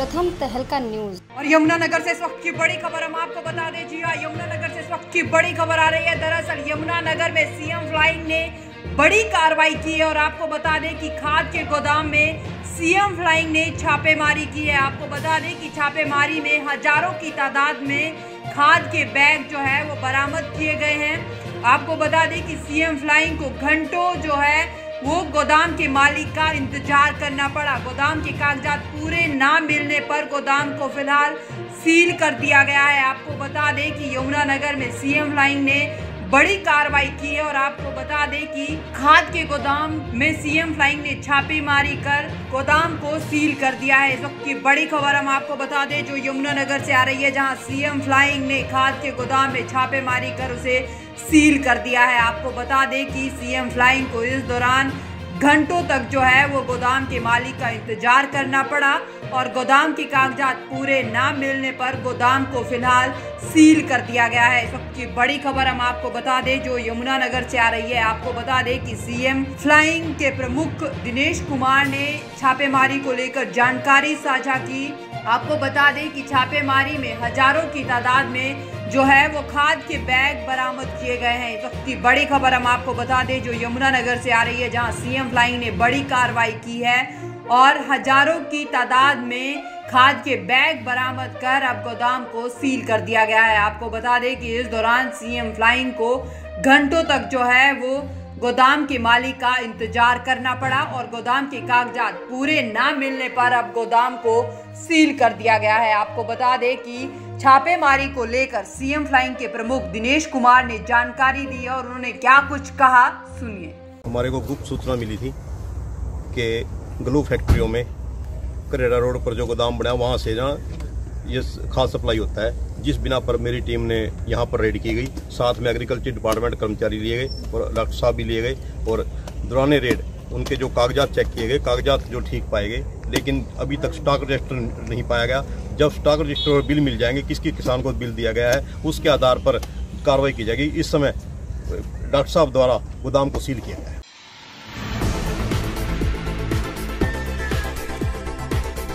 प्रथम तहलका न्यूज़। और यमुनानगर से इस वक्त की बड़ी खबर हम आपको बता दें, जी हाँ यमुनानगर से इस वक्त की बड़ी खबर आ रही है। दरअसल यमुनानगर में सीएम फ्लाइंग ने बड़ी कार्रवाई की है और आपको बता दें कि खाद के गोदाम में सीएम फ्लाइंग ने छापेमारी की है। आपको बता दें कि छापेमारी में हज़ारों की तादाद में खाद के बैग जो है, वो बरामद किए गए हैं। आपको बता दें कि सीएम फ्लाइंग को घंटों जो है वो गोदाम के मालिक का इंतज़ार करना पड़ा। गोदाम के कागजात पूरे ना मिलने पर गोदाम को फ़िलहाल सील कर दिया गया है। आपको बता दें कि यमुनानगर में सीएम लाइन ने बड़ी कार्रवाई की है और आपको बता दें कि खाद के गोदाम में सीएम फ्लाइंग ने छापेमारी कर गोदाम को सील कर दिया है। इस वक्त की बड़ी खबर हम आपको बता दें, जो यमुनानगर से आ रही है, जहाँ सीएम फ्लाइंग ने खाद के गोदाम में छापेमारी कर उसे सील कर दिया है। आपको बता दें कि सीएम फ्लाइंग को इस दौरान घंटों तक जो है वो गोदाम के मालिक का इंतज़ार करना पड़ा और गोदाम के कागजात पूरे ना मिलने पर गोदाम को फ़िलहाल सील कर दिया गया है। इस वक्त की बड़ी खबर हम आपको बता दें, जो यमुनानगर से आ रही है। आपको बता दें कि सीएम फ्लाइंग के प्रमुख दिनेश कुमार ने छापेमारी को लेकर जानकारी साझा की। आपको बता दें कि छापेमारी में हज़ारों की तादाद में जो है वो खाद के बैग बरामद किए गए हैं। इस वक्त की बड़ी खबर हम आपको बता दें, जो यमुनानगर से आ रही है, जहाँ सीएम फ्लाइंग ने बड़ी कार्रवाई की है और हज़ारों की तादाद में खाद के बैग बरामद कर अब गोदाम को सील कर दिया गया है। आपको बता दें कि इस दौरान सीएम फ्लाइंग को घंटों तक जो है वो गोदाम के मालिक का इंतज़ार करना पड़ा और गोदाम के कागजात पूरे ना मिलने पर अब गोदाम को सील कर दिया गया है। आपको बता दें कि छापेमारी को लेकर सीएम फ्लाइंग के प्रमुख दिनेश कुमार ने जानकारी दी और उन्होंने क्या कुछ कहा, सुनिए। हमारे को गुप्त सूचना मिली थी कि ग्लू फैक्ट्रियों में करेरा रोड पर जो गोदाम बना, वहाँ से जहाँ ये खाद सप्लाई होता है, जिस बिना पर मेरी टीम ने यहाँ पर रेड की गई। साथ में एग्रीकल्चर डिपार्टमेंट कर्मचारी लिए गए और डॉक्टर साहब भी लिए गए और दौरान रेड उनके जो कागजात चेक किए गए, कागजात जो ठीक पाए गए। लेकिन अभी तक स्टॉक रजिस्टर नहीं पाया गया। जब स्टॉक रजिस्टर और बिल मिल जाएँगे, किसकी किसान को बिल दिया गया है, उसके आधार पर कार्रवाई की जाएगी। इस समय डॉक्टर साहब द्वारा गोदाम को सील किया गया है।